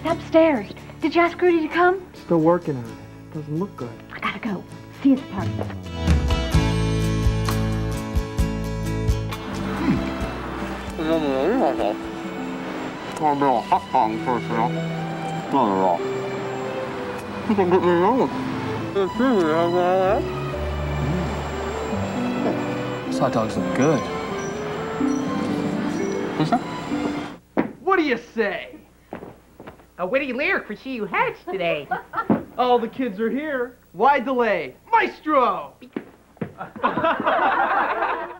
She's upstairs. Did you ask Rudy to come? Still working on it. Doesn't look good. I gotta go. See you at the party. I'll be a hot dog first, you. Not at all. You can get me wrong. These hot dogs look good. What's that? What do you say? A witty lyric for she who hatched today. All the kids are here. Why delay? Maestro!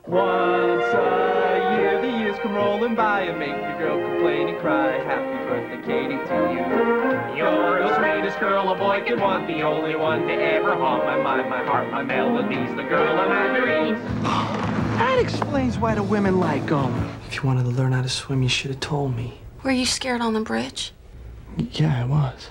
Once a year, the years come rolling by and make the girl complain and cry. Happy birthday, Katie, to you. You're the sweetest girl a boy could want, the only one to ever haunt my mind, my heart, my melodies, the girl of my dreams. That explains why the women like them. If you wanted to learn how to swim, you should have told me. Were you scared on the bridge? Yeah, I was.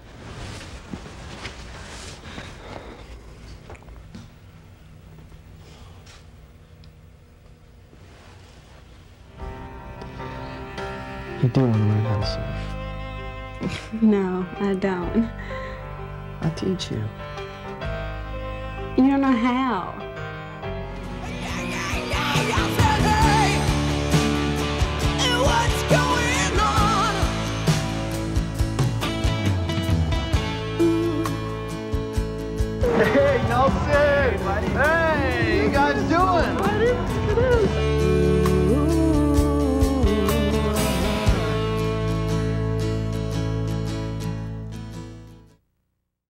You do want to learn how to surf. No, I don't. I'll teach you. You don't know how. guys doing?